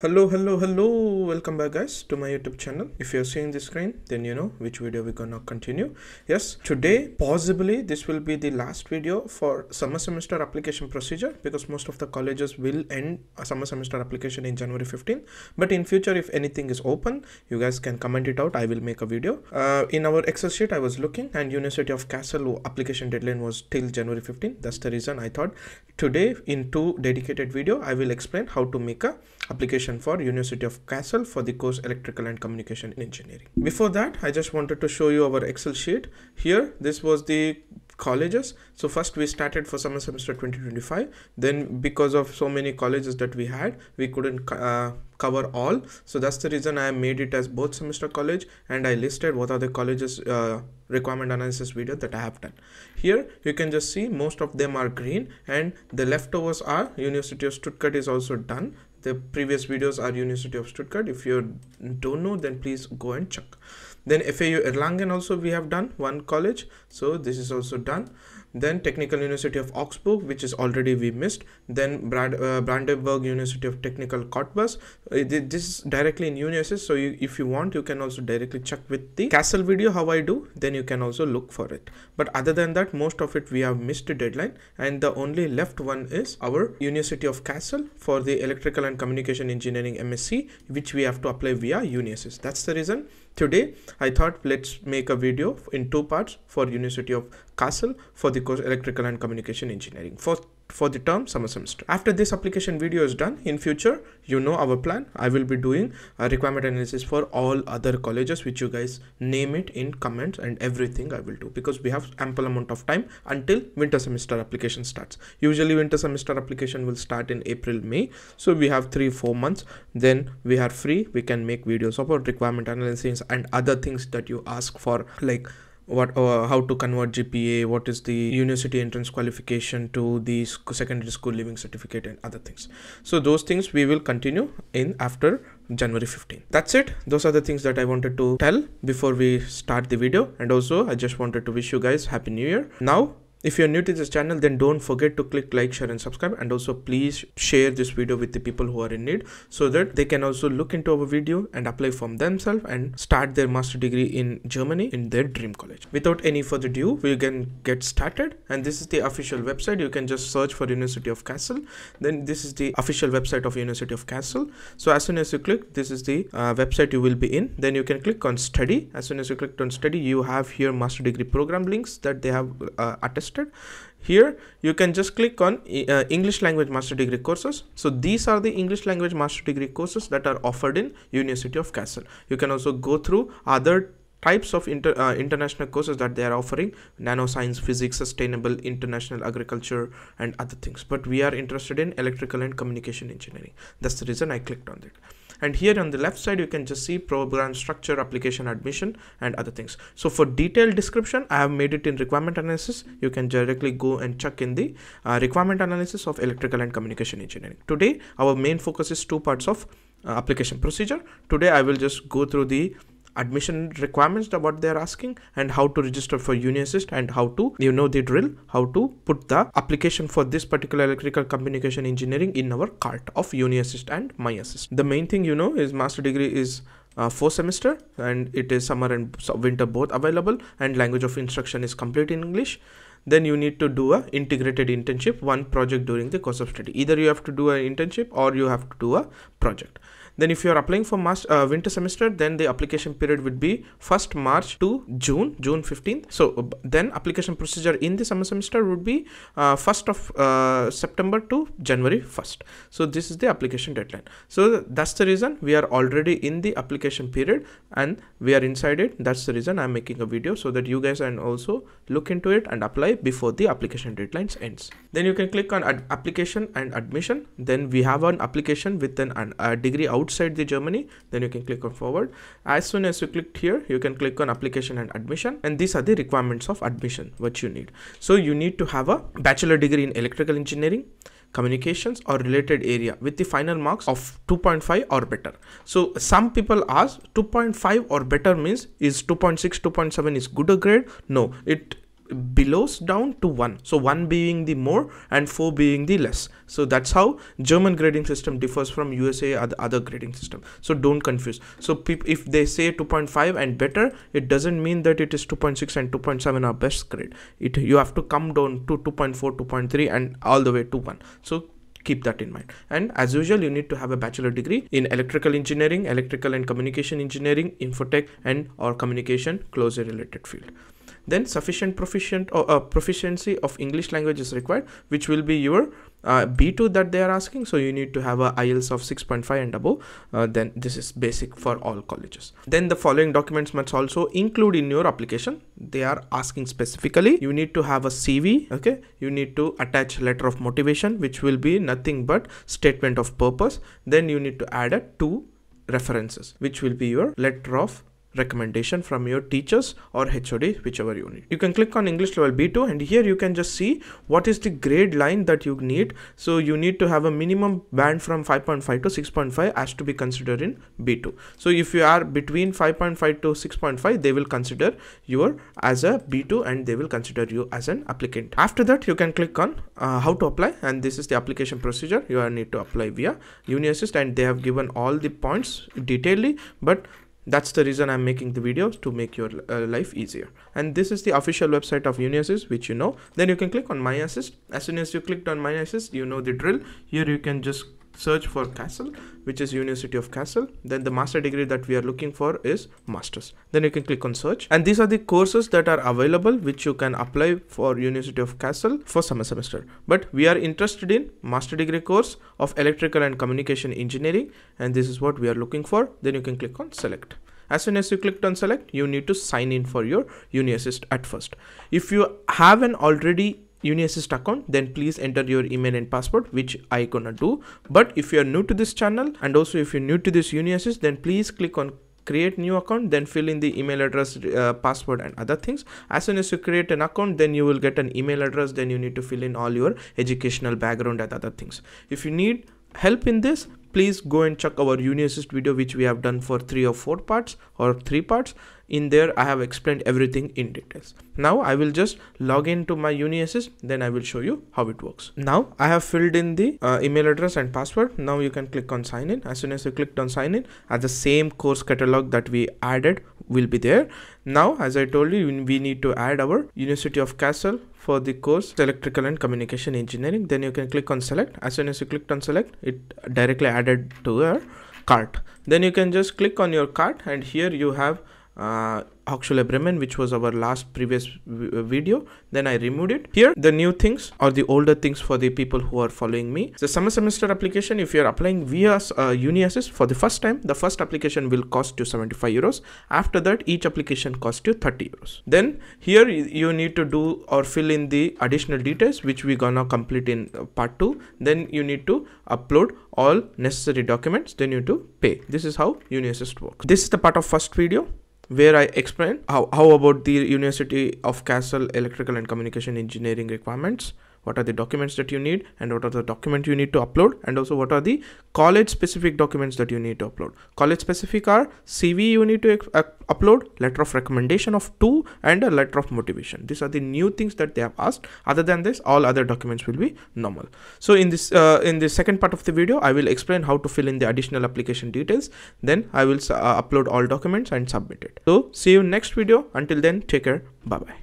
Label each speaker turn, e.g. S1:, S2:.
S1: Hello, hello, hello. Welcome back, guys, to my YouTube channel. If you're seeing the screen, then you know which video we're gonna continue. Yes, today, possibly, this will be the last video for summer semester application procedure because most of the colleges will end a summer semester application in January 15. But in future, if anything is open, you guys can comment it out. I will make a video. Uh, in our Excel sheet, I was looking, and University of Kassel application deadline was till January 15. That's the reason I thought today, in two dedicated video, I will explain how to make a application for University of Kassel for the course Electrical and Communication Engineering. Before that, I just wanted to show you our Excel sheet. Here, this was the colleges. So first we started for summer semester 2025 then because of so many colleges that we had we couldn't uh, cover all. So that's the reason i made it as both semester college and i listed what are the colleges uh, requirement analysis video that i have done. Here you can just see most of them are green and the leftovers are university of stuttgart is also done the previous videos are university of stuttgart. If you don't know then please go and check then fau erlangen also we have done one college. So this is also done. Then technical university of augsburg which is already we missed. Then Brad, uh, brandenburg university of technical cottbus. Uh, this is directly in UniAssist so you, if you want you can also directly check with the Kassel video how i do then you can also look for it. But other than that most of it we have missed the deadline. And the only left one is our university of Kassel for the electrical and communication engineering msc which we have to apply via UniAssist that's the reason Today, I thought let's make a video in two parts for University of Kassel for the course Electrical and Communication Engineering. For for the term summer semester. After this application video is done, in future, you know our plan. I will be doing a requirement analysis for all other colleges, which you guys name it in comments and everything I will do because we have ample amount of time until winter semester application starts. Usually winter semester application will start in April, May. So we have three, four months. Then we are free. We can make videos about requirement analysis and other things that you ask for like what uh, how to convert gpa what is the university entrance qualification to the secondary school living certificate and other things. So those things we will continue in after january 15 that's it. Those are the things that i wanted to tell before we start the video. And also i just wanted to wish you guys happy new year. Now if you're new to this channel then don't forget to click like share and subscribe. And also please share this video with the people who are in need so that they can also look into our video and apply from themselves and start their master degree in germany in their dream college. Without any further ado we can get started. And this is the official website. You can just search for university of Kassel. Then this is the official website of university of Kassel. So as soon as you click this is the uh, website you will be in. Then you can click on study. As soon as you click on study you have here master degree program links that they have uh, attached listed here you can just click on uh, english language master degree courses. So these are the english language master degree courses that are offered in university of Kassel. You can also go through other types of inter, uh, international courses that they are offering. Nanoscience physics sustainable international agriculture and other things. But we are interested in electrical and communication engineering. That's the reason i clicked on it and here on the left side you can just see program structure application admission and other things. So for detailed description i have made it in requirement analysis. You can directly go and check in the uh, requirement analysis of electrical and communication engineering. Today our main focus is two parts of uh, application procedure. Today i will just go through the admission requirements what they're asking and how to register for UniAssist and how to you know the drill how to put the application for this particular electrical communication engineering in our cart of UniAssist and MyAssist. The main thing you know is master degree is uh, four semester and it is summer and winter both available and language of instruction is complete in English. Then you need to do a integrated internship one project during the course of study. Either you have to do an internship or you have to do a project then if you are applying for master, uh, winter semester then the application period would be 1st march to june june 15th so uh, then application procedure in the summer semester would be uh, 1st of uh, september to january 1st so this is the application deadline. So that's the reason we are already in the application period and we are inside it. That's the reason i'm making a video so that you guys can also look into it and apply before the application deadlines ends. Then you can click on application and admission. Then we have an application with an, an a degree out outside the Germany then you can click on forward. As soon as you clicked here you can click on application and admission and these are the requirements of admission what you need. So you need to have a bachelor degree in electrical engineering communications or related area with the final marks of 2.5 or better. So some people ask 2.5 or better means is 2.6 2.7 is good grade? No it belows down to 1 so 1 being the more and 4 being the less. So that's how german grading system differs from usa other grading system. So don't confuse. So if they say 2.5 and better it doesn't mean that it is 2.6 and 2.7 are best grade. It you have to come down to 2.4 2.3 and all the way to 1 so keep that in mind. And as usual you need to have a bachelor degree in electrical engineering electrical and communication engineering infotech and or communication closely related field then sufficient proficient or uh, proficiency of english language is required which will be your uh, b2 that they are asking. So you need to have a ielts of 6.5 and above. Uh, then this is basic for all colleges. Then the following documents must also include in your application. They are asking specifically you need to have a cv okay? You need to attach letter of motivation which will be nothing but statement of purpose. Then you need to add a two references which will be your letter of recommendation from your teachers or HOD, whichever you need. You can click on English level B2 and here you can just see what is the grade line that you need. So you need to have a minimum band from 5.5 to 6.5 as to be considered in B2. So if you are between 5.5 to 6.5, they will consider you as a B2 and they will consider you as an applicant. After that, you can click on uh, how to apply and this is the application procedure. You need to apply via UniAssist and they have given all the points detailedly, but that's the reason i'm making the videos to make your uh, life easier. And this is the official website of uniassist which you know. Then you can click on my assist. As soon as you clicked on my assist you know the drill. Here you can just search for Kassel, which is University of Kassel. Then the master degree that we are looking for is masters. Then you can click on search. And these are the courses that are available, which you can apply for University of Kassel for summer semester. But we are interested in master degree course of electrical and communication engineering. And this is what we are looking for. Then you can click on select. As soon as you clicked on select, you need to sign in for your UniAssist at first. If you have an already UniAssist account then please enter your email and password which I gonna do. But if you are new to this channel and also if you're new to this UniAssist then please click on create new account then fill in the email address uh, password and other things. As soon as you create an account then you will get an email address then you need to fill in all your educational background and other things. If you need help in this please go and check our UniAssist video which we have done for three or four parts or three parts. In there i have explained everything in details. Now i will just log into my UniAssist then i will show you how it works. Now i have filled in the uh, email address and password. Now you can click on sign in. As soon as you clicked on sign in at the same course catalog that we added will be there. Now as i told you we need to add our university of Kassel for the course electrical and communication engineering. Then you can click on select. As soon as you clicked on select it directly added to your cart. Then you can just click on your cart and here you have uh, Hochschule Bremen, which was our last previous uh, video. Then I removed it. Here, the new things or the older things for the people who are following me. The summer semester application, if you're applying via uh, UniAssist for the first time, the first application will cost you 75 euros. After that, each application costs you 30 euros. Then here you need to do or fill in the additional details, which we're gonna complete in uh, part two. Then you need to upload all necessary documents. Then you need to pay. This is how UniAssist works. This is the part of first video where I explain how, how about the University of Kassel Electrical and Communication Engineering requirements what are the documents that you need and what are the documents you need to upload and also what are the college specific documents that you need to upload. College specific are cv you need to upload letter of recommendation of two and a letter of motivation. These are the new things that they have asked. Other than this all other documents will be normal. So in this uh, in the second part of the video i will explain how to fill in the additional application details. Then i will uh, upload all documents and submit it. So see you next video. Until then take care. Bye bye